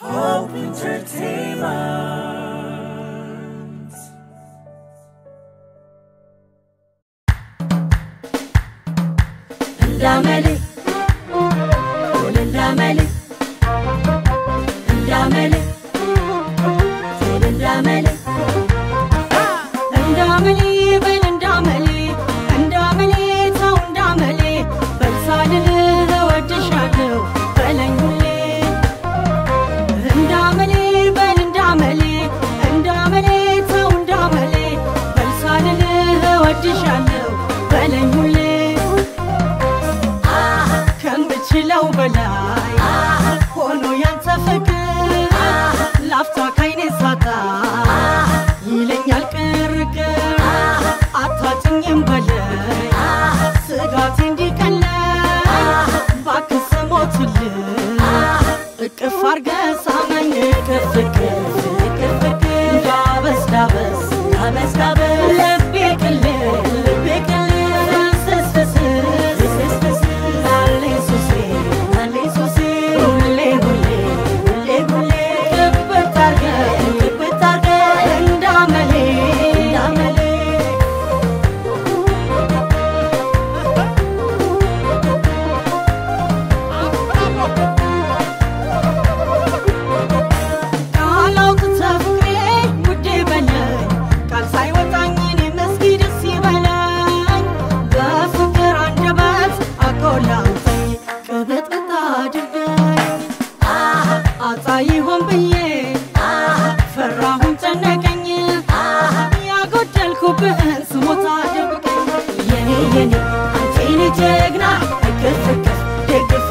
Hope Entertainment. Ndamele, Tole Ndamele, በላይ ሆኖ ያንተ ፍቅር ላፍታ ካይኔ ሳታ ይለኛል ቅርቅር አታጭኝም በላይ ስጋቴ እባክህ ስሞትልህ እቅፍ አርገ ሳመኝ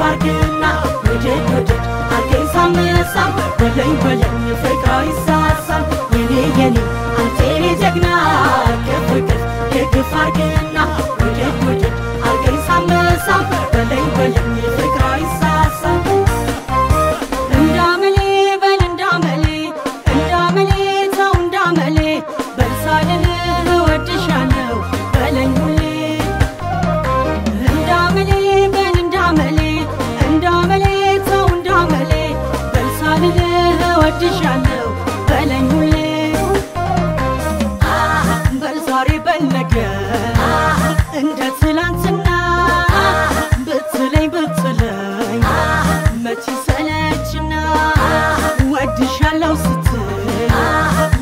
አርግና ውድድ ውድድ አርገኝ ሳምሳም በለኝ በለኝ ፍቅራ ይሳሳም የኔ የኔ አንተ የኔ ጀግና እቅፍ ደግፍ አርግና እወድሻለሁ በለኝ ሁሌ። በል ዛሬ በነገ እንደ ትላንትና ብትለኝ ብትለኝ መች ሰለችና ወድሻለሁ ስትል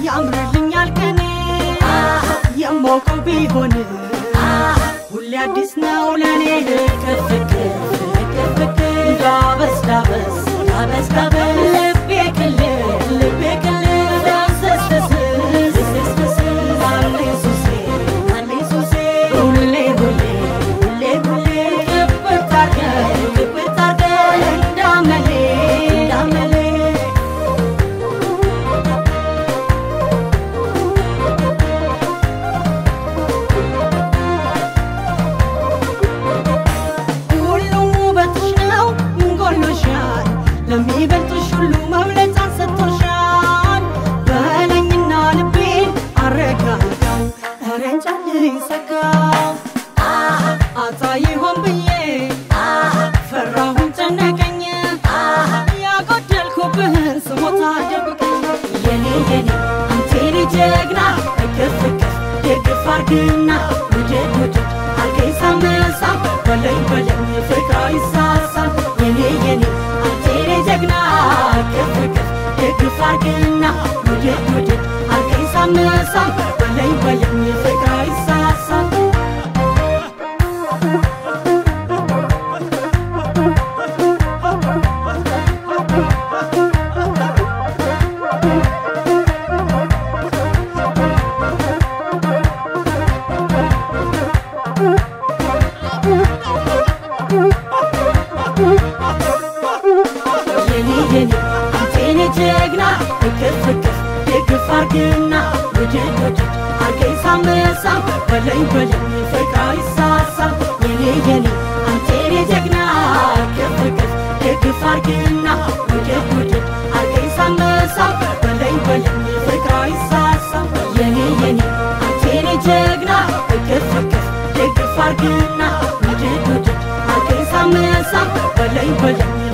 ያምርልኛል ቀኔ የማውቀው ቢሆን። ሁሌ አዲስ ነው ለኔ እቅፍ እቅፍ ዳበስ ዳበስ ዳበስ ዳበስ ለሚበልጡሽ ሁሉ መብለጫን ሰጥቶሻል። በለኝና ልቤን አረጋጋው ረንጫልኝ ሰጋው አጣ ይሆን ብዬ ፈራሁን ጨነቀኝ። ያጎደልኩብህን ስሞታ ደብቀኝ። የኔ የኔ የኔ ጀግና እቅፍ እቅፍ ደግፍ አርግና ፍክት ፍክት የግፍ አርግና ውጅድ ውጅድ አርገኝ ሳም ሳም በለኝ በለኝ ፍቅራ ይሳሳም የኔ የኔ አንተ ጀግና ክፍ ክፍ የግፍ አርግና ውጅድ ውጅድ አርገኝ ሳም በለኝ በለኝ ፍቅራ ይሳሳም የኔ የኔ አንተ ጀግና ክፍ ክፍ የግፍ አርግና ውጅድ ውጅድ አርገኝ ሳም በለኝ በለኝ